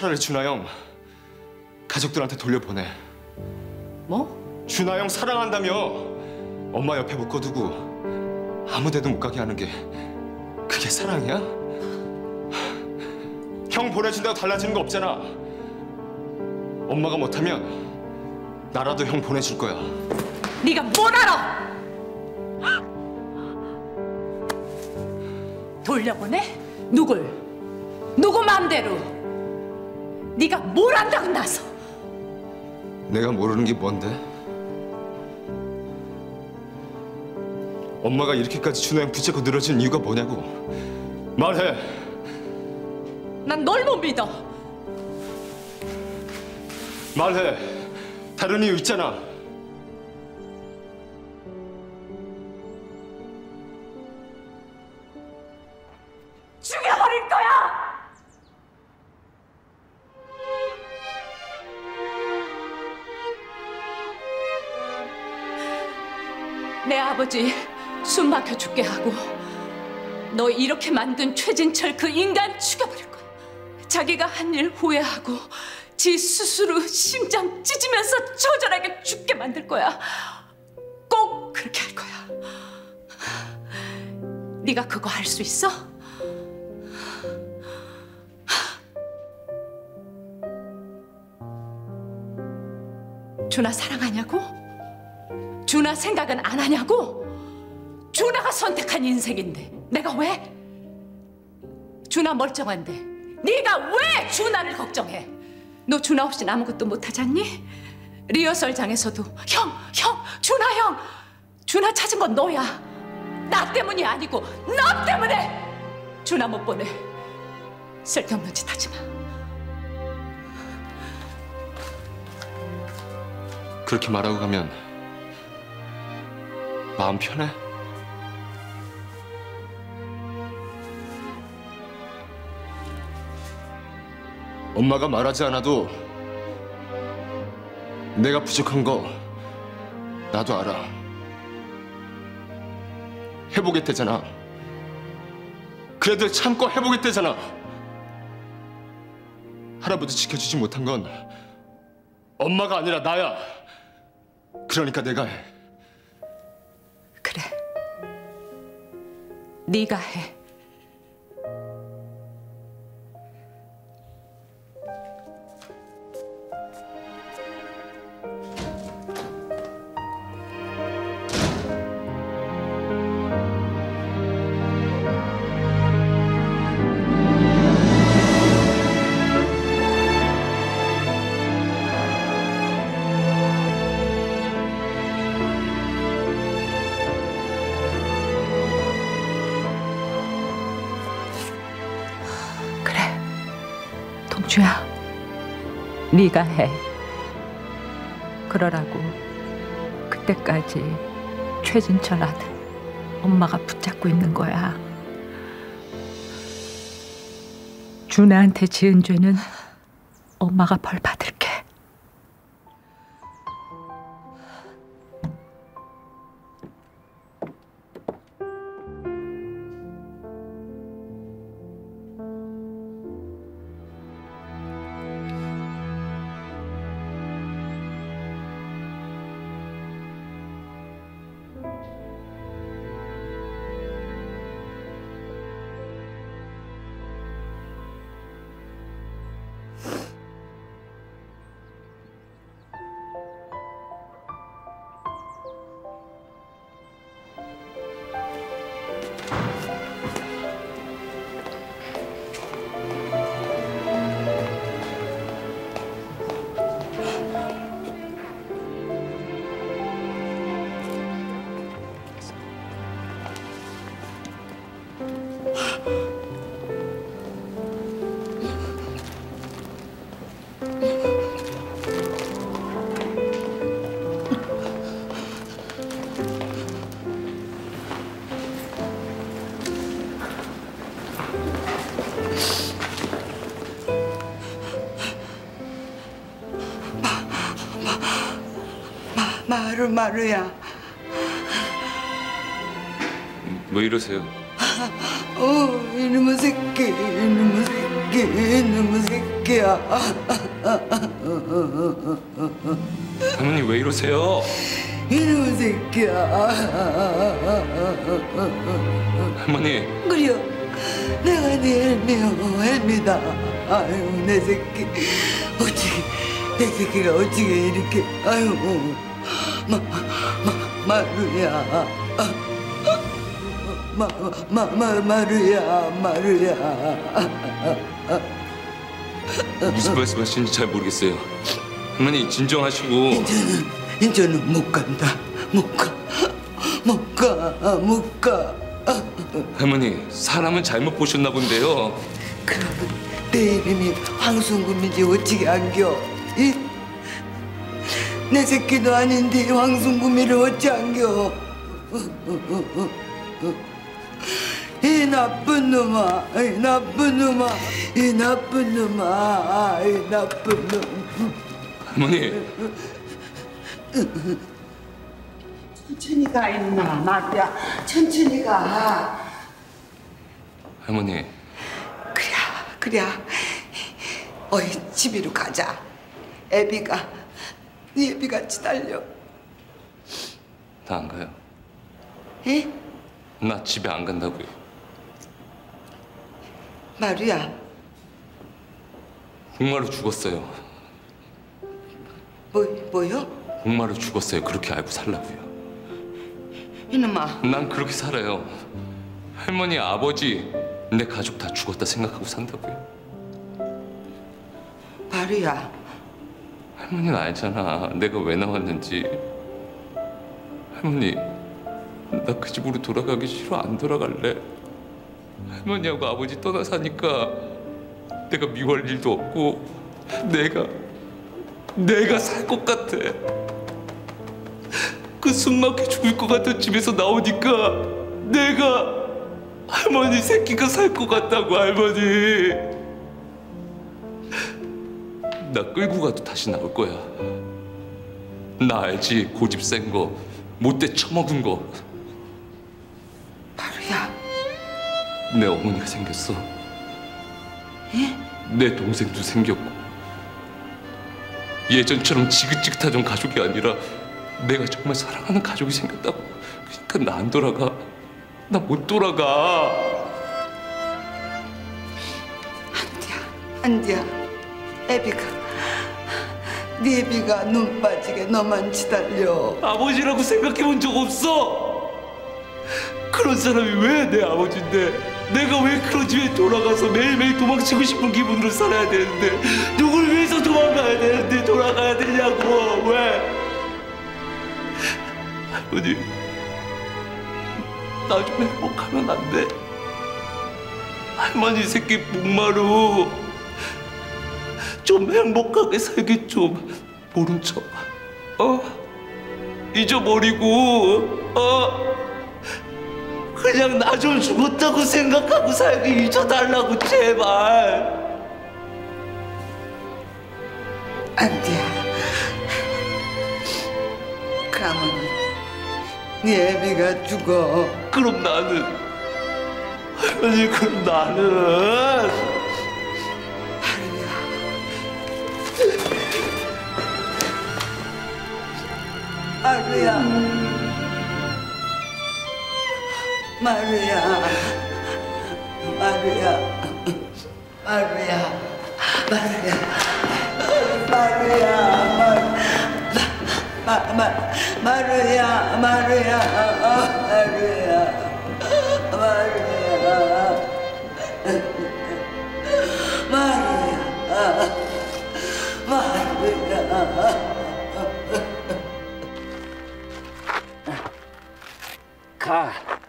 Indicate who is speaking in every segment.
Speaker 1: 차라리 준하 형 가족들한테 돌려보내.
Speaker 2: 뭐?
Speaker 1: 준하 형 사랑한다며 엄마 옆에 묶어두고 아무 데도 못 가게 하는 게 그게 사랑이야? 형 보내준다고 달라지는 거 없잖아. 엄마가 못하면 나라도 형 보내줄 거야.
Speaker 2: 네가 뭘 알아? 돌려보내? 누굴? 누구 마음대로? 네가 뭘 안다고 나서?
Speaker 1: 내가 모르는 게 뭔데? 엄마가 이렇게까지 준하 형 붙잡고 늘어진 이유가 뭐냐고 말해.
Speaker 2: 난 널 못 믿어.
Speaker 1: 말해. 다른 이유 있잖아.
Speaker 2: 내 아버지 숨 막혀 죽게 하고 너 이렇게 만든 최진철 그 인간 죽여버릴 거야. 자기가 한 일 후회하고 지 스스로 심장 찢으면서 처절하게 죽게 만들 거야. 꼭 그렇게 할 거야. 네가 그거 할 수 있어? 준아 사랑하냐고? 준아 생각은 안 하냐고? 준아가 선택한 인생인데 내가 왜? 준아 멀쩡한데 네가 왜 준아를 걱정해? 너 준아 없인 아무것도 못하잖니? 리허설장에서도 형, 형, 준아 형 준아 찾은 건 너야 나 때문이 아니고 너 때문에 준아 못 보내 쓸데없는 짓 하지 마
Speaker 1: 그렇게 말하고 가면 마음 편해? 엄마가 말하지 않아도 내가 부족한 거 나도 알아. 해보겠대잖아. 그래도 참고 해보겠대잖아. 할아버지 지켜주지 못한 건 엄마가 아니라 나야. 그러니까 내가 해.
Speaker 2: 네가 해. 주야. 네가 해. 그러라고 그때까지 최진철 아들 엄마가 붙잡고 있는 거야. 준아한테 지은 죄는 엄마가 벌 받을
Speaker 3: 마루 마루야
Speaker 4: 왜 이러세요?
Speaker 3: 어, 이놈의 새끼, 이놈의 새끼, 이놈의 새끼야.
Speaker 4: 할머니 왜 이러세요?
Speaker 3: 이놈의 새끼야.
Speaker 4: 할머니
Speaker 3: 그려, 내가 네 헬미요, 헬미다. 아유, 내 새끼. 어떻게, 내 새끼가 어떻게 이렇게, 아유, 마, 마, 마루야. 마, 마, 마, 마루야, 마루야.
Speaker 4: 무슨 말씀하시는지 잘 모르겠어요. 할머니 진정하시고
Speaker 3: 이제는, 이제는 못 간다. 못 가. 못 가, 못 가.
Speaker 4: 할머니 사람은 잘못 보셨나 본데요.
Speaker 3: 그러면 내 이름이 황순금인지 어찌게 안겨? 이? 내 새끼도 아닌데 황순금이를 어찌 안겨? 이 나쁜 놈아, 이 나쁜 놈아, 이 나쁜 놈아, 이 나쁜 놈.
Speaker 4: 할머니
Speaker 3: 천천히 가 있나 말이야, 천천히 가.
Speaker 4: 할머니
Speaker 3: 그래, 그래. 어이 집으로 가자. 애비가 네 애비 같이 달려.
Speaker 4: 나 안 가요.
Speaker 3: 에?
Speaker 4: 나 집에 안 간다고요.
Speaker 3: 마루야,
Speaker 4: 목마로 죽었어요.
Speaker 3: 뭐 뭐요?
Speaker 4: 목마로 죽었어요. 그렇게 알고 살라고요.
Speaker 3: 이놈아,
Speaker 4: 난 그렇게 살아요. 할머니, 아버지, 내 가족 다 죽었다 생각하고 산다고요.
Speaker 3: 마루야,
Speaker 4: 할머니는 알잖아. 내가 왜 나왔는지. 할머니, 나 그 집으로 돌아가기 싫어. 안 돌아갈래. 할머니하고 아버지 떠나 사니까 내가 미워할 일도 없고 내가 내가 살 것 같아. 그 숨막혀 죽을 것 같은 집에서 나오니까 내가 할머니 새끼가 살 것 같다고 할머니. 나 끌고 가도 다시 나올 거야. 나 알지 고집 센 거, 못돼 처먹은 거. 내 어머니가 생겼어. 내 동생도 생겼고. 예전처럼 지긋지긋하던 가족이 아니라 내가 정말 사랑하는 가족이 생겼다고. 그러니까 나 안 돌아가. 나 못 돌아가.
Speaker 3: 안디야, 안디야, 애비가 네 애비가 눈 빠지게 너만 지달려.
Speaker 4: 아버지라고 생각해 본 적 없어. 그런 사람이 왜 내 아버지인데? 내가 왜 그런 집에 돌아가서 매일매일 도망치고 싶은 기분으로 살아야 되는데 누굴 위해서 도망가야 되는데 돌아가야 되냐고 왜? 할머니 나 좀 행복하면 안 돼? 할머니 새끼 목마루 좀 행복하게 살게 좀 모른 척 어? 잊어버리고 어? 그냥 나 좀 죽었다고 생각하고 살게 잊어달라고 제발
Speaker 3: 안디야. 그러면 네 애비가 죽어.
Speaker 4: 그럼 나는 할머니 그럼 나는
Speaker 3: 마루야. 마루야. 玛瑞亚，玛瑞亚，玛瑞亚，玛瑞亚，玛瑞亚，玛玛玛玛瑞亚，玛瑞亚，玛
Speaker 5: 瑞亚，玛瑞亚，玛瑞亚，玛瑞。看。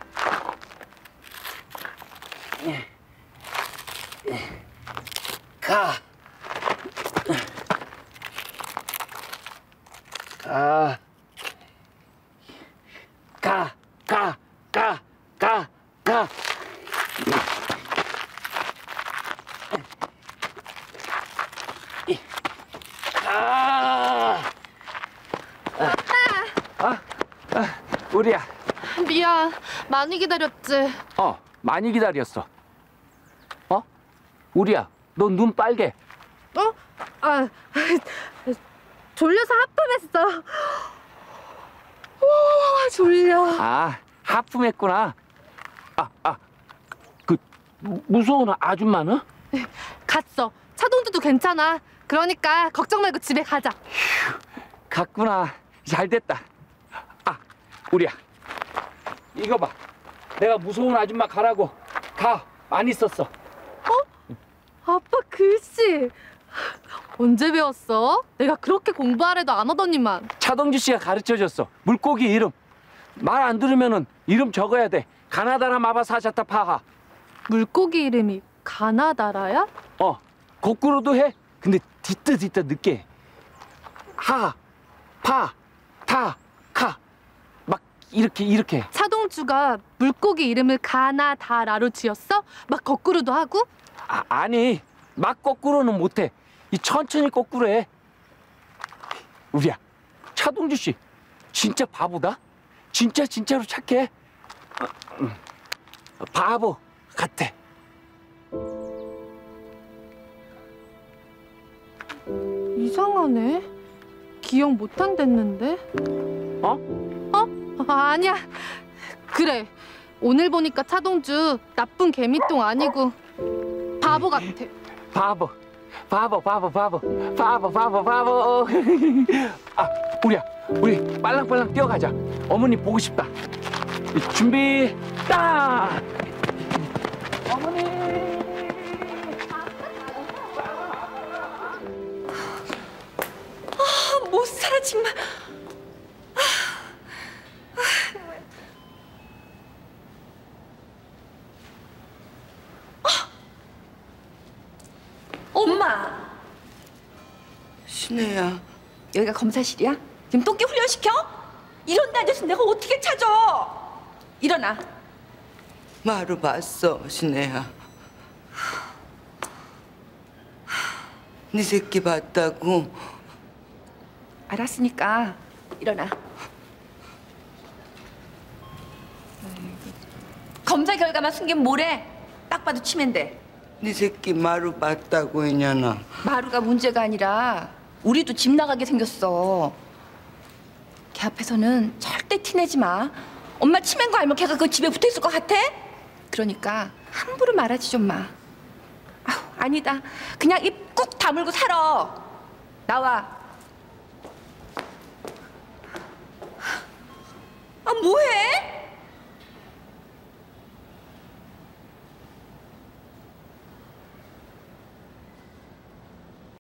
Speaker 5: 우리야.
Speaker 6: 미안. 많이 기다렸지.
Speaker 5: 어, 많이 기다렸어. 어? 우리야, 너 눈 빨개.
Speaker 6: 어? 아, 졸려서 하품했어. 와, 졸려.
Speaker 5: 아, 하품했구나. 아, 아, 그 무- 무서운 아줌마는?
Speaker 6: 갔어. 차동주도 괜찮아. 그러니까 걱정 말고 집에 가자.
Speaker 5: 갔구나. 잘 됐다. 아, 우리야. 이거 봐. 내가 무서운 아줌마 가라고 가 많이 썼어.
Speaker 6: 아빠 글씨. 언제 배웠어? 내가 그렇게 공부하래도 안 하더니만.
Speaker 5: 차동주 씨가 가르쳐 줬어. 물고기 이름. 말 안 들으면은 이름 적어야 돼. 가나다라 마바사샤타 파하.
Speaker 6: 물고기 이름이 가나다라야?
Speaker 5: 어, 거꾸로도 해. 근데 뒤뜨 뒤뜨 늦게. 하, 파, 타, 카. 막 이렇게 이렇게.
Speaker 6: 차동주가 물고기 이름을 가나다라로 지었어? 막 거꾸로도 하고?
Speaker 5: 아, 아니, 막 거꾸로는 못해. 이 천천히 거꾸로 해. 우리야, 차동주 씨, 진짜 바보다? 진짜 진짜로 착해. 어, 음, 바보 같아.
Speaker 6: 이상하네. 기억 못한댔는데.
Speaker 5: 어?
Speaker 6: 어? 아, 아니야. 그래. 오늘 보니까 차동주 나쁜 개미똥 아니고 바보 같아.
Speaker 5: 바보, 바보, 바보, 바보, 바보, 바보, 바보. 아, 우리야, 우리 빨랑빨랑 뛰어가자. 어머니 보고 싶다. 준비, 딱. 어머니.
Speaker 7: 못 살아 정말. 엄마,
Speaker 3: 신혜야,
Speaker 7: 여기가 검사실이야? 지금 똥개 훈련시켜? 이런 데앉아서 내가 어떻게 찾아? 일어나.
Speaker 3: 마루 봤어, 신혜야. 네 새끼 봤다고.
Speaker 7: 알았으니까 일어나. 검사 결과만 숨기면 뭐래? 딱 봐도 치매인데.
Speaker 3: 네 새끼 마루 봤다고 했냐나.
Speaker 7: 마루가 문제가 아니라 우리도 집 나가게 생겼어. 걔 앞에서는 절대 티내지 마. 엄마 치매인 거 알면 걔가 그 집에 붙어 있을 것 같아? 그러니까 함부로 말하지 좀 마. 아우, 아니다. 그냥 입 꾹 다물고 살아. 나와. 아, 뭐해?